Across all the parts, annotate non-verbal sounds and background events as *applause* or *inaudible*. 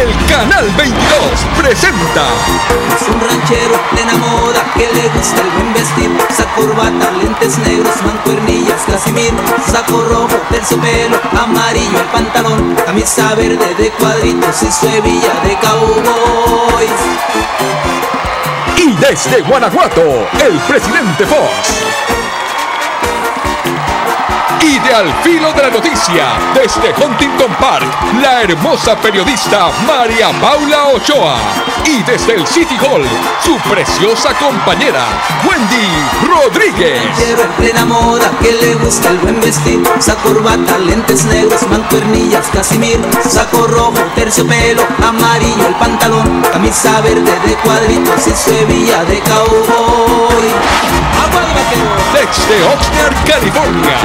El Canal 22 presenta. Es un ranchero de la moda que le gusta el buen vestir. Corbata, lentes negros, mancuernillas, casimir. Saco rojo, terciopelo, amarillo el pantalón. Camisa verde de cuadritos y su hebilla de cowboys. Y desde Guanajuato, el presidente Fox. Y de al filo de la noticia, desde Huntington Park, la hermosa periodista María Paula Ochoa. Y desde el City Hall, su preciosa compañera, Wendy Rodríguez. Quiero en plena moda que le gusta el buen vestir Usa corbata, lentes negros, mancuernillas, casimir Saco rojo, terciopelo, amarillo el pantalón Camisa verde de cuadritos y su hebilla de cowboy Agua de vaquero Desde Oxnard, California,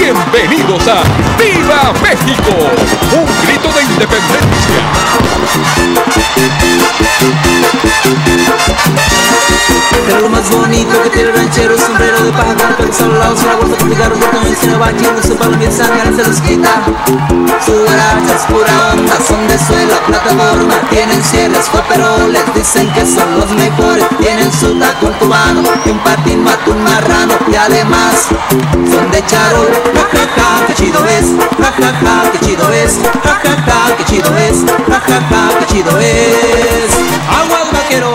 bienvenidos a ¡Viva México! Un grito de independencia. Pero lo más bonito que tiene el ranchero es sombrero de paja pelos a los lados y la bolsa con cigarros Porque no se va yendo su palo bien sangre se los quita Su garacha es pura onda, son de suela, plataforma Tienen cierres, coperoles, dicen que son los mejores Tienen su tacón cubano y un patín mata un marrano Y además son de charol, que chido es Ja ja ja, que chido es Ja ja ja, que chido es Ja ja ja, que chido es Agua de vaquero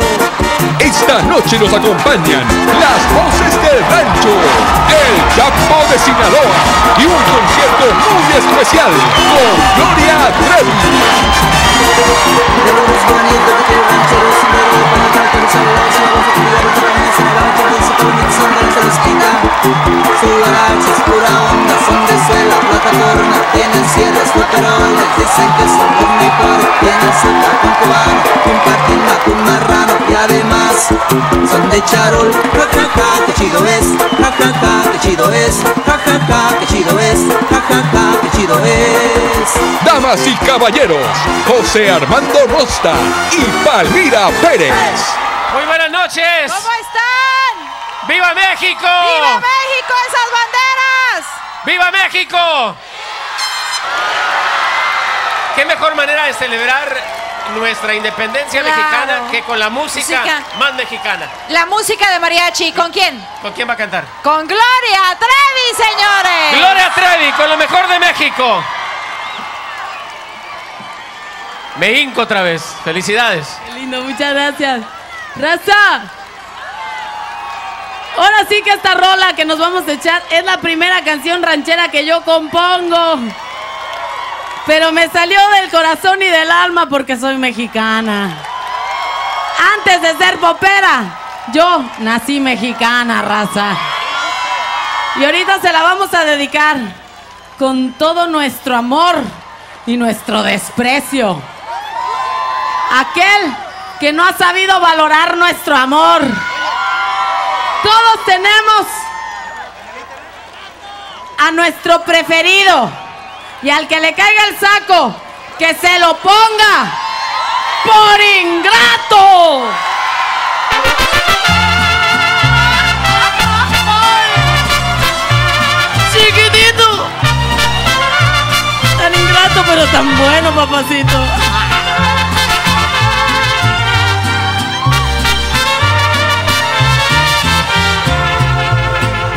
Esta noche nos acompañan las voces del rancho, el Chapo de Sinaloa y un concierto muy especial con Gloria Trevi. Cierres, coperoles, dicen que son mejores Tienen su tacón cubano, un patín mata un marrano Y además son de charol Ja ja ja, que chido es Ja ja ja, que chido es Ja ja ja, que chido es Ja ja ja, que chido es Damas y caballeros, José Armando Rosta y Palmira Pérez. Muy buenas noches. ¿Cómo están? ¡Viva México! ¡Viva México, esas banderas! ¡Viva México! ¿Qué mejor manera de celebrar nuestra independencia Claro. mexicana que con la música, Música. más mexicana? La música de mariachi, ¿con quién? ¿Con quién va a cantar? Con Gloria Trevi, señores. Gloria Trevi, con lo mejor de México. Me hinco otra vez. Felicidades. Qué lindo, muchas gracias. Raza. Ahora sí que esta rola que nos vamos a echar es la primera canción ranchera que yo compongo. Pero me salió del corazón y del alma porque soy mexicana. Antes de ser popera, yo nací mexicana, raza. Y ahorita se la vamos a dedicar con todo nuestro amor y nuestro desprecio. Aquel que no ha sabido valorar nuestro amor. Todos tenemos a nuestro preferido. Y al que le caiga el saco, que se lo ponga por ingrato. Chiquitito. Tan ingrato, pero tan bueno, papacito.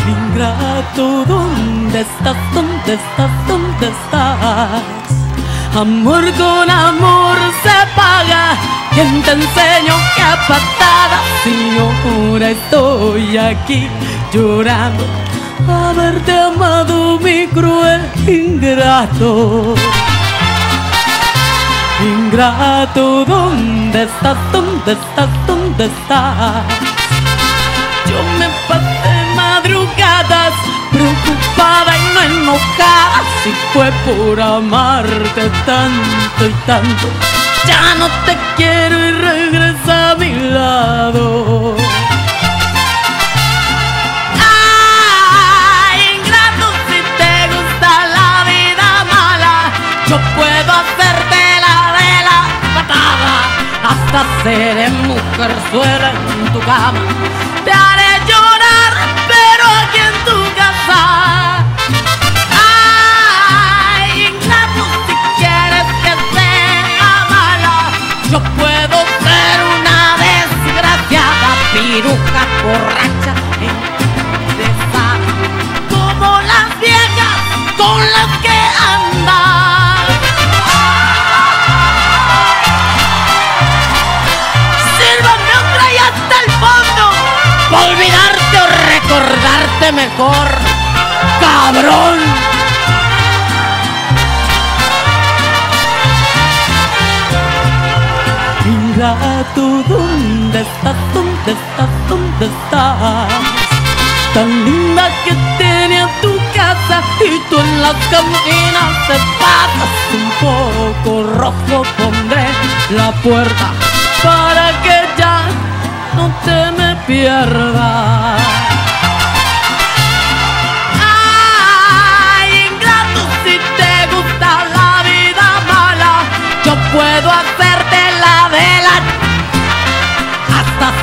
Ingrato, ¿dónde estás? ¿Dónde estás? ¿Dónde estás? Amor con amor se paga. ¿Quién te enseñó que a patadas? Si ahora estoy aquí llorando, haberte amado mi cruel ingrato. Ingrato, ¿dónde estás? ¿Dónde estás? ¿Dónde estás? Yo me pasé preocupada y no enojada si fue por amarte tanto y tanto. Ya no te quiero y regresa a mi lado. Ay, ingrato, si te gusta la vida mala, yo puedo hacerte la de la patada hasta ser mujer suela en tu cama. Te haré pirujas borrachas ¿eh? de fa, como las viejas con las que anda. Sírvame otra y hasta el fondo, para olvidarte o recordarte mejor, cabrón. Tú dónde estás, dónde estás, dónde estás. Tan linda que tiene tu casa y tú en las caminas te pasas un poco rojo pondré la puerta para que ya no te me pierdas. Ay, ingrato, si te gusta la vida mala, yo puedo hacerte la de la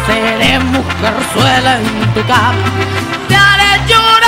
seré mujer suela en tu cama. Te haré llorar,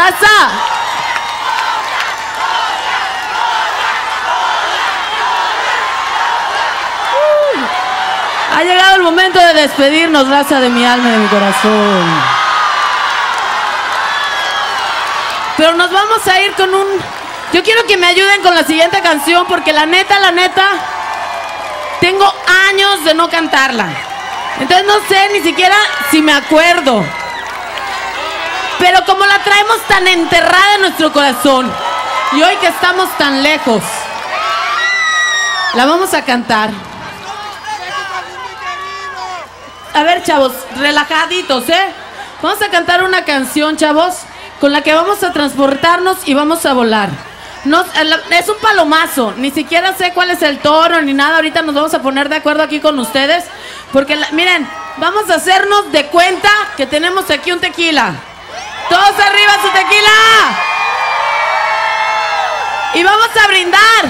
Raza. Uh, Ha llegado el momento de despedirnos, raza de mi alma y de mi corazón. Pero nos vamos a ir con un... Yo quiero que me ayuden con la siguiente canción porque la neta, la neta, tengo años de no cantarla. Entonces no sé ni siquiera si me acuerdo. Pero como la traemos tan enterrada en nuestro corazón y hoy que estamos tan lejos, la vamos a cantar. A ver, chavos, relajaditos, ¿eh? Vamos a cantar una canción, chavos, con la que vamos a transportarnos y vamos a volar. No, es un palomazo, ni siquiera sé cuál es el tono ni nada. Ahorita nos vamos a poner de acuerdo aquí con ustedes. Porque, la- miren, vamos a hacernos de cuenta que tenemos aquí un tequila. Todos arriba su tequila. Y vamos a brindar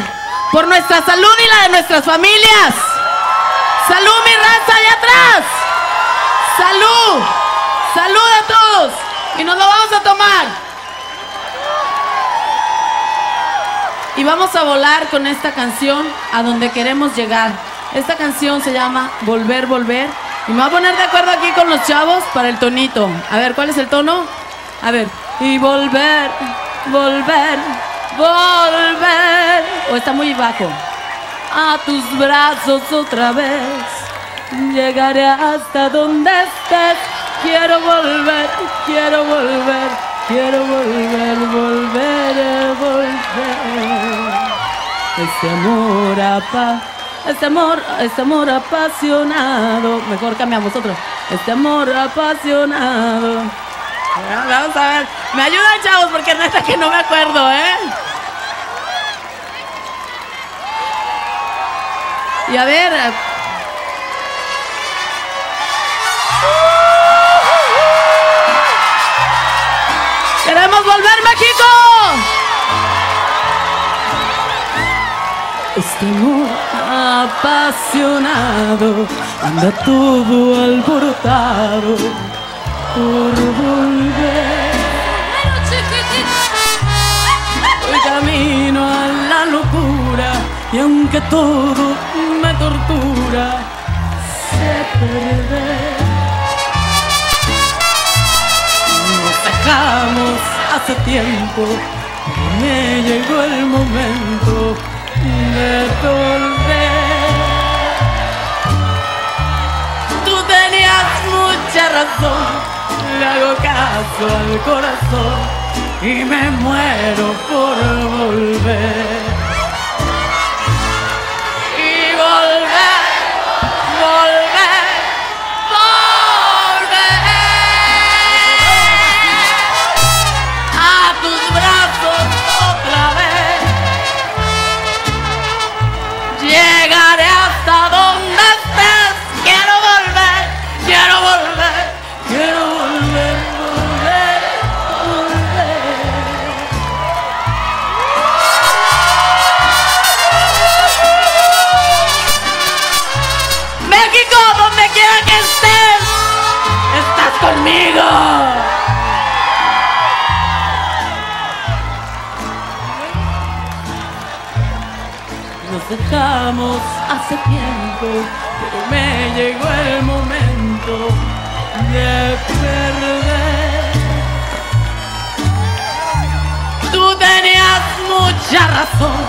por nuestra salud y la de nuestras familias. Salud, mi raza, allá atrás. Salud. Salud a todos. Y nos lo vamos a tomar. Y vamos a volar con esta canción a donde queremos llegar. Esta canción se llama Volver, Volver. Y me voy a poner de acuerdo aquí con los chavos para el tonito. A ver, ¿cuál es el tono? A ver. Y volver, volver, volver. O está muy bajo. A tus brazos otra vez. Llegaré hasta donde estés. Quiero volver, quiero volver, quiero volver, volver, volver. Este amor apa, este amor, este amor apasionado. Mejor cambiamos otro. Este amor apasionado. Vamos a ver. Me ayudan, chavos, porque neta que no me acuerdo, ¿eh? Y a ver. eh, ¡Queremos volver, México! Amor apasionado anda todo alborotado por volver. Hoy camino a la locura y aunque todo me tortura, sé perder. Nos dejamos hace tiempo, me llegó el momento de volver. Tú tenías mucha razón, le hago caso al corazón y me muero por volver. Y volver, volver, dejamos hace tiempo, pero me llegó el momento de perder. Tú tenías mucha razón,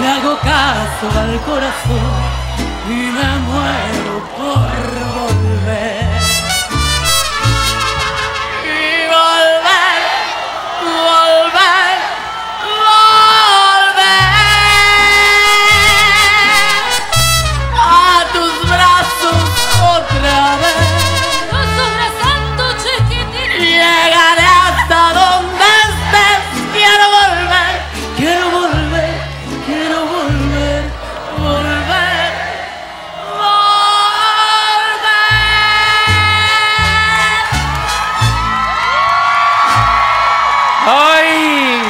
le hago caso al corazón y me muero por ¡Ay!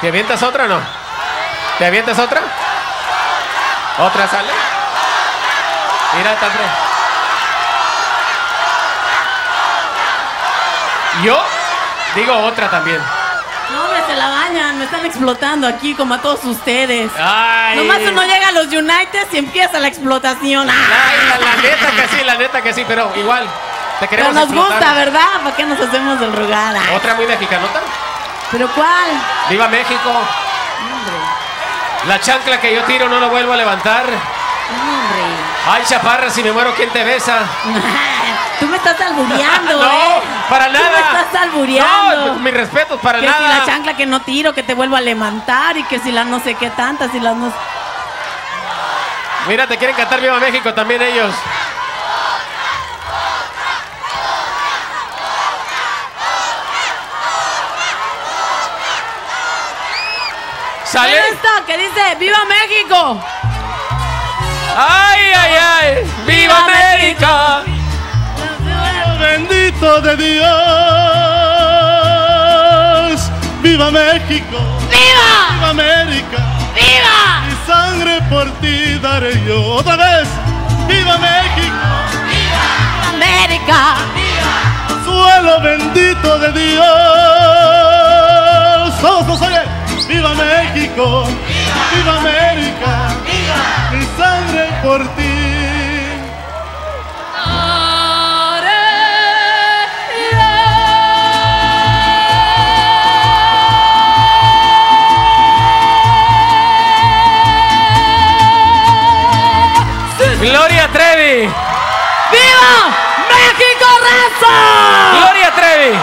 ¿Te avientas otra o no? ¿Te avientas otra? ¿Otra sale? Mira, está Yo digo otra también. No, hombre, se la bañan, me están explotando aquí como a todos ustedes. Ay. Nomás uno llega a los United y empieza la explotación. ¡Ah! Ay, la, la neta que sí, la neta que sí, pero igual. Te Pero nos explotar. gusta, ¿verdad? ¿Para qué nos hacemos del Otra muy mexicanota. ¿Pero cuál? ¡Viva México! La chancla que yo tiro no lo vuelvo a levantar. Hombre. Ay, chaparra, si me muero, ¿quién te besa? *laughs* Tú me estás albureando, *laughs* no, ¿eh? para Tú nada. me estás albureando. No, mis respetos, para que nada. si la chancla que no tiro, que te vuelvo a levantar y que si la no sé qué tantas y las no... Mira, te quieren cantar Viva México también ellos. ¿Sale? Esta que dice ¡Viva México! ¡Ay, ay, ay! ¡Viva ¡Viva América! De Dios. Viva México. ¡Viva! Viva América. ¡Viva! Mi sangre por ti daré yo. Otra vez. Viva México. América! Suelo bendito de Dios. Todos nos oyen. Viva México. Viva América. Mi sangre por ti. ¡Gloria Trevi! ¡Viva! ¡México raza! ¡Gloria Trevi!